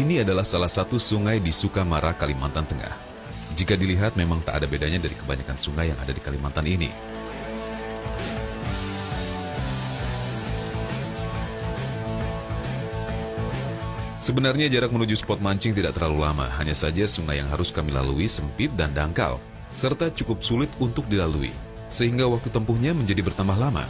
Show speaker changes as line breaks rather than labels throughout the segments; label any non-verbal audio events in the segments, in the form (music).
ini adalah salah satu sungai di Sukamara, Kalimantan Tengah. Jika dilihat memang tak ada bedanya dari kebanyakan sungai yang ada di Kalimantan ini. Sebenarnya jarak menuju spot mancing tidak terlalu lama, hanya saja sungai yang harus kami lalui sempit dan dangkal, serta cukup sulit untuk dilalui, sehingga waktu tempuhnya menjadi bertambah lama.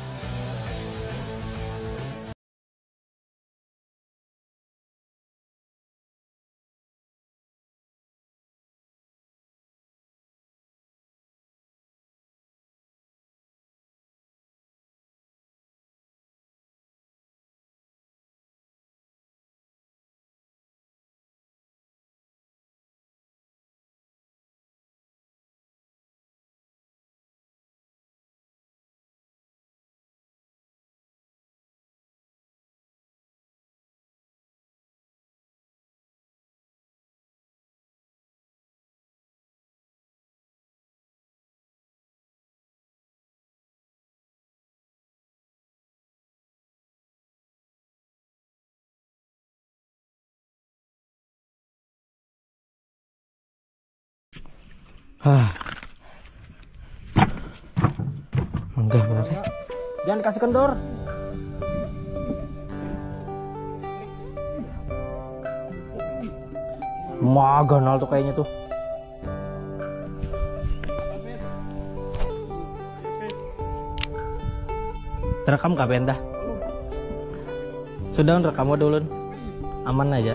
Hah. Enggak benar.
Jangan kasih kendor.
Maganal tuh kayaknya tuh. Terekam kah Benda? Sudah rekam dulu. Aman aja.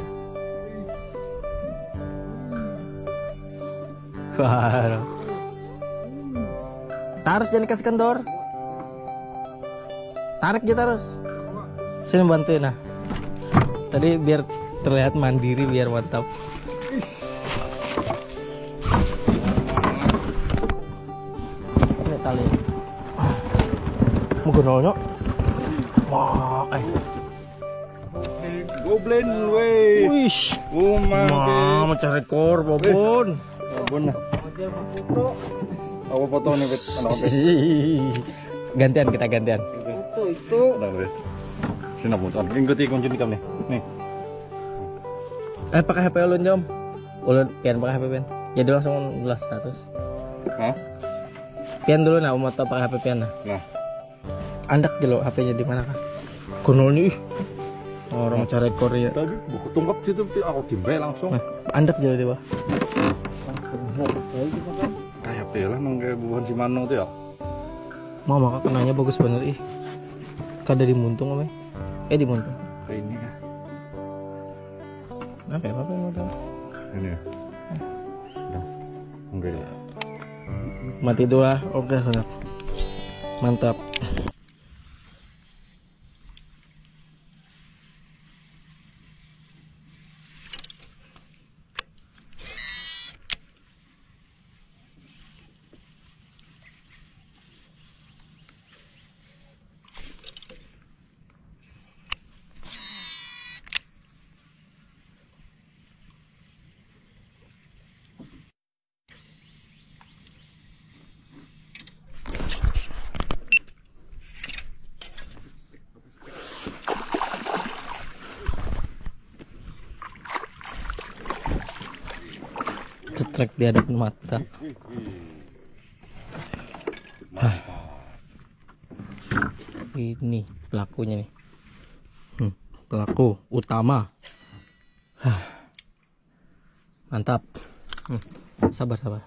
Wah. Tarik jangan kasih kendor. Tarik aja terus. Sini bantuin nah. Tadi biar terlihat mandiri biar mantap. Ini tali. Mau gonolnya. Wah, eh.
Goblin weh.
Wish.
Oh
Mah, mencari rekor, Bobon.
Abon nah. Apa foto nih bet? Anak (laughs)
gantian kita gantian.
Itu itu. Anak bet. Sini foto. Ikuti kunci di nih. Nih.
Eh pakai HP ulun jom. Ulun pian pakai HP pian. Jadi langsung ulas status.
Hah?
Pian dulu nah, mau tau pakai HP pian nah.
Nah.
Andak dulu HP-nya di mana kah? Gonolnya ih. Orang cari rekor ya.
Tadi buku tungkap situ aku timbel langsung.
Nah, andak dulu di bawah.
Kayak pelan nang kayak bukan si Mano tuh ya.
Mau maka kenanya bagus bener ih. Kada dimuntung apa? Eh dimuntung.
Kayak ini kan.
Apa ya? Apa yang mau?
Ini ya. Enggak ya.
Mati dua. Oke, sangat. Mantap. Cetrek di hadapan mata. Hah. Ini pelakunya nih. Hmm, pelaku utama. Hah. Mantap. Hmm, sabar sabar.